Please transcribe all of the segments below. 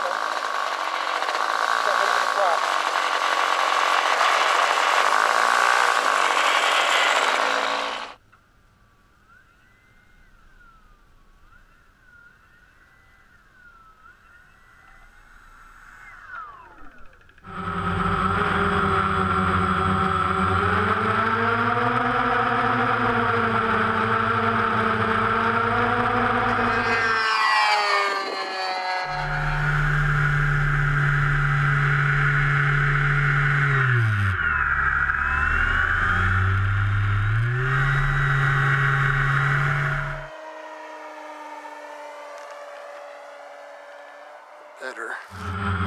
coming. Better.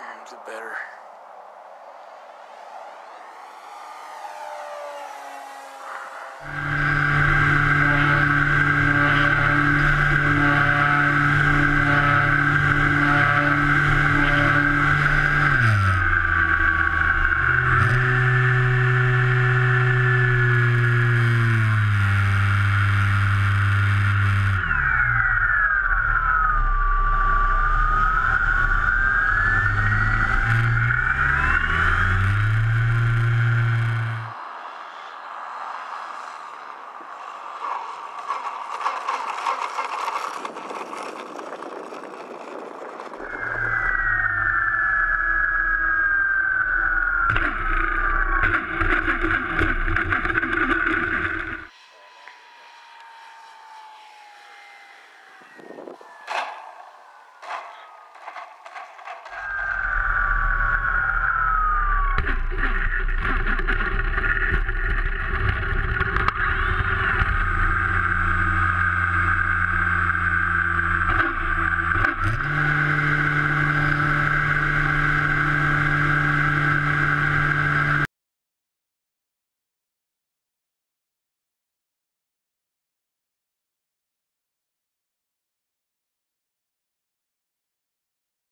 iron, the better. Yeah.